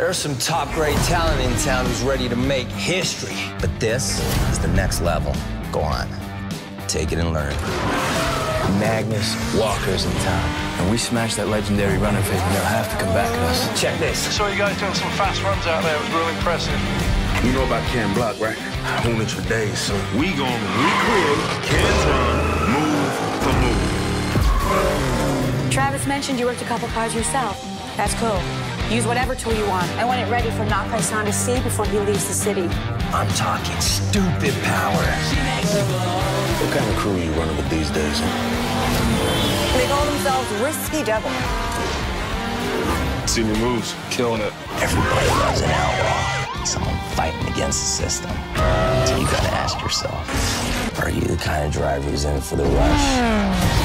There's some top grade talent in town who's ready to make history. But this is the next level. Go on. Take it and learn. Magnus Walker's in town. And we smashed that legendary running phase, and they'll have to come back at us. Check this. Saw you guys doing some fast runs out there. It was real impressive. You know about Ken Block, right? I've known it for days, so we gonna recreate Ken's run, move for move. Travis mentioned you worked a couple cars yourself. That's cool. Use whatever tool you want. I want it ready for Nakai-san to see before he leaves the city. I'm talking stupid power. What kind of crew are you running with these days, huh? They call themselves Risky Devil. Seen your moves. Killing it. Everybody loves an outlaw. Someone fighting against the system. So you gotta ask yourself, are you the kind of driver who's in it for the rush? Hmm.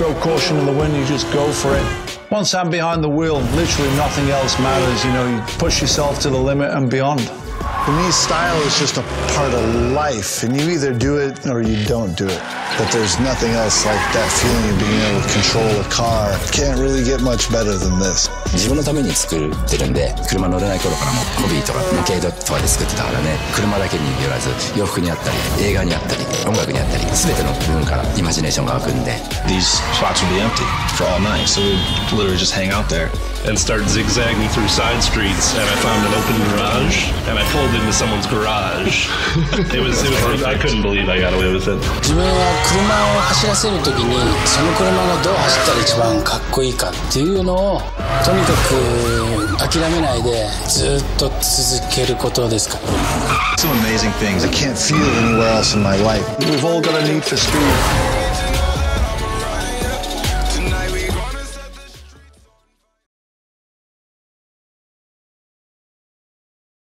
Throw caution to the wind, you just go for it. Once I'm behind the wheel, literally nothing else matters. You know, you push yourself to the limit and beyond. For me, style is just a part of life, and you either do it or you don't do it. But there's nothing else like that feeling of being able to control a car. Can't really get much better than this. 自分のために作ってるんで車乗れない頃からもホビーとか模型とかで作ってたからね車だけによらず洋服にあったり映画にあったり音楽にあったり全ての部分からイマジネーションが湧くんで These spots would be empty for all night, so we'd literally just hang out there. And start zigzagging through side streets, and I found an open garage, And I pulled into someone's garage. it was, it was, I couldn't believe I got away with it. 自分は車を走らせる時にその車がどう走ったら一番かっこいいかっていうのをとにかく諦めないでずっと続けることですか Some amazing things I can't feel anywhere else in my life. We've all got a need for speed.